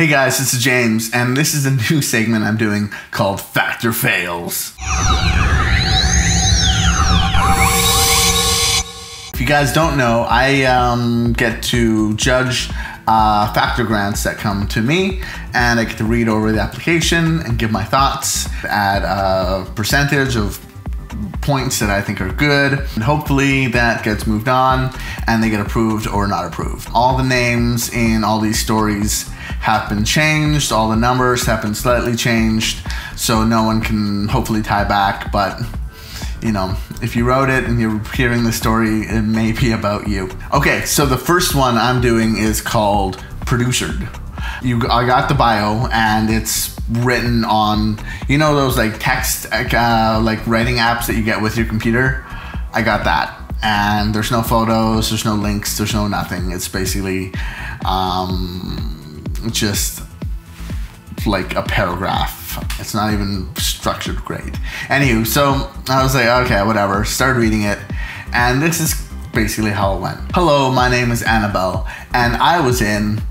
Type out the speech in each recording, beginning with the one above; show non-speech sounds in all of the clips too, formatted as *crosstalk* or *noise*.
Hey guys, this is James, and this is a new segment I'm doing called Factor Fails. If you guys don't know, I um, get to judge uh, factor grants that come to me, and I get to read over the application and give my thoughts, add a percentage of points that I think are good. And hopefully that gets moved on and they get approved or not approved. All the names in all these stories have been changed, all the numbers have been slightly changed, so no one can hopefully tie back, but you know, if you wrote it and you're hearing the story, it may be about you. Okay, so the first one I'm doing is called Producer'd. You, I got the bio and it's written on, you know, those like text, uh, like writing apps that you get with your computer. I got that. And there's no photos, there's no links, there's no nothing. It's basically um, just like a paragraph. It's not even structured great. Anywho, so I was like, okay, whatever. Started reading it, and this is basically how it went. Hello, my name is Annabelle, and I was in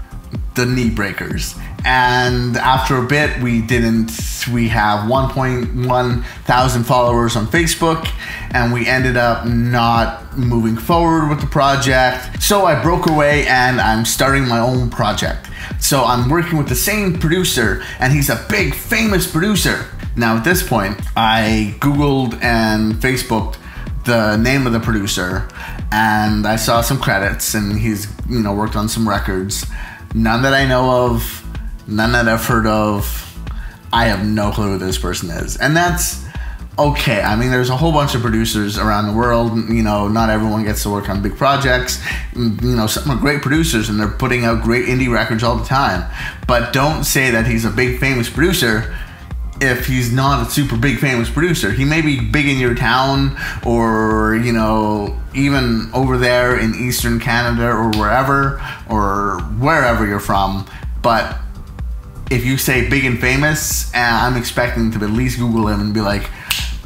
the knee breakers. And after a bit, we didn't, we have 1.1 thousand followers on Facebook, and we ended up not moving forward with the project. So I broke away and I'm starting my own project. So I'm working with the same producer, and he's a big famous producer. Now, at this point, I Googled and Facebooked the name of the producer, and I saw some credits, and he's, you know, worked on some records None that I know of, none that I've heard of. I have no clue who this person is. And that's okay. I mean, there's a whole bunch of producers around the world. You know, not everyone gets to work on big projects. You know, some are great producers and they're putting out great indie records all the time. But don't say that he's a big famous producer if he's not a super big famous producer. He may be big in your town or, you know, even over there in Eastern Canada or wherever or wherever you're from. But if you say big and famous, I'm expecting to at least Google him and be like,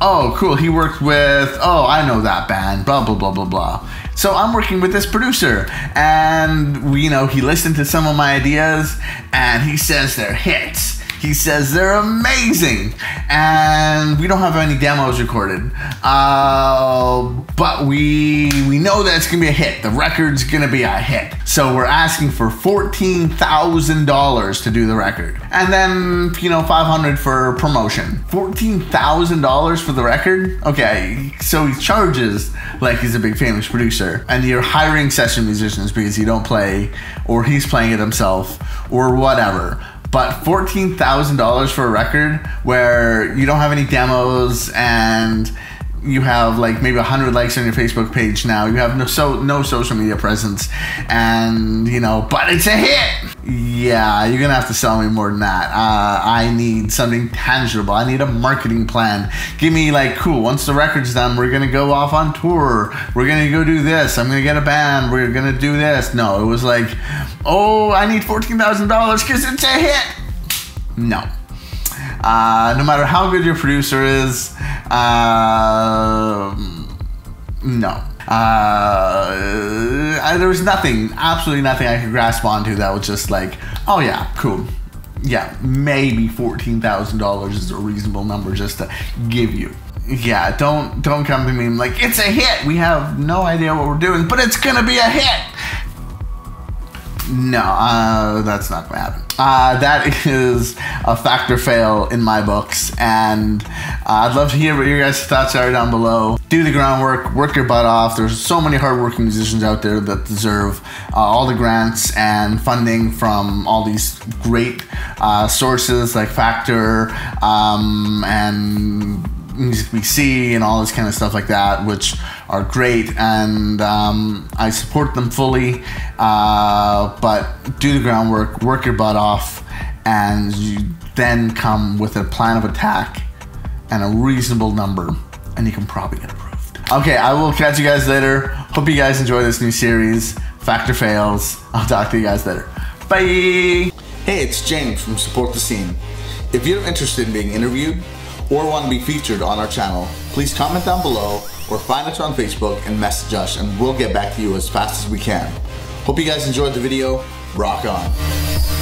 oh, cool, he worked with, oh, I know that band, blah, blah, blah, blah, blah. So I'm working with this producer, and, you know, he listened to some of my ideas, and he says they're hits he says they're amazing, and we don't have any demos recorded. Uh, but we we know that it's gonna be a hit. The record's gonna be a hit. So we're asking for fourteen thousand dollars to do the record, and then you know five hundred for promotion. Fourteen thousand dollars for the record. Okay, so he charges like he's a big famous producer, and you're hiring session musicians because you don't play, or he's playing it himself, or whatever but $14,000 for a record where you don't have any demos and you have like maybe 100 likes on your Facebook page now. You have no so no social media presence and you know, but it's a hit. Yeah, you're gonna have to sell me more than that. Uh, I need something tangible. I need a marketing plan. Give me like, cool. Once the record's done, we're gonna go off on tour. We're gonna go do this. I'm gonna get a band. We're gonna do this. No, it was like, oh, I need fourteen thousand dollars because it's a hit. No. Uh, no matter how good your producer is, uh, no. Uh, there was nothing, absolutely nothing I could grasp onto that was just like, oh yeah, cool. Yeah, maybe fourteen thousand dollars is a reasonable number just to give you. Yeah, don't don't come to me like it's a hit. We have no idea what we're doing, but it's gonna be a hit. No, uh, that's not gonna happen. Uh, that *laughs* is a factor fail in my books, and uh, I'd love to hear what your guys' thoughts are down below. Do the groundwork, work your butt off. There's so many hardworking musicians out there that deserve uh, all the grants and funding from all these great uh, sources like Factor um, and Music BC and all this kind of stuff like that, which are great, and um, I support them fully. Uh, but do the groundwork, work your butt off, and you then come with a plan of attack and a reasonable number, and you can probably get approved. Okay, I will catch you guys later. Hope you guys enjoy this new series, Factor Fails. I'll talk to you guys later. Bye. Hey, it's James from Support the Scene. If you're interested in being interviewed or want to be featured on our channel, please comment down below or find us on Facebook and message us and we'll get back to you as fast as we can. Hope you guys enjoyed the video. Rock on.